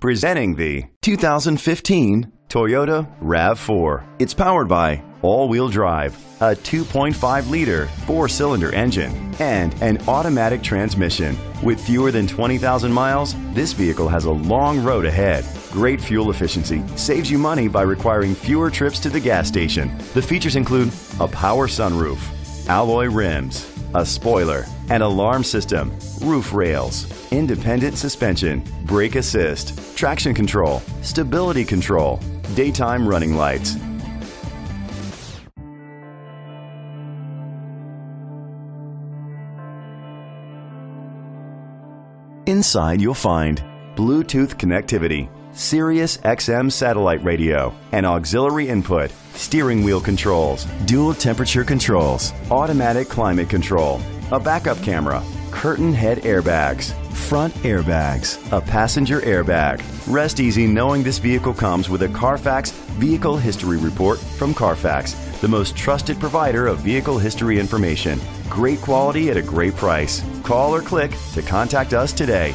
Presenting the 2015 Toyota RAV4. It's powered by all-wheel drive, a 2.5 liter four-cylinder engine, and an automatic transmission. With fewer than 20,000 miles, this vehicle has a long road ahead. Great fuel efficiency saves you money by requiring fewer trips to the gas station. The features include a power sunroof, alloy rims, a spoiler, an alarm system, roof rails, independent suspension, brake assist, traction control, stability control, daytime running lights. Inside you'll find Bluetooth connectivity, Sirius XM satellite radio, and auxiliary input, steering wheel controls, dual temperature controls, automatic climate control, a backup camera, curtain head airbags, front airbags, a passenger airbag. Rest easy knowing this vehicle comes with a Carfax Vehicle History Report from Carfax, the most trusted provider of vehicle history information. Great quality at a great price. Call or click to contact us today.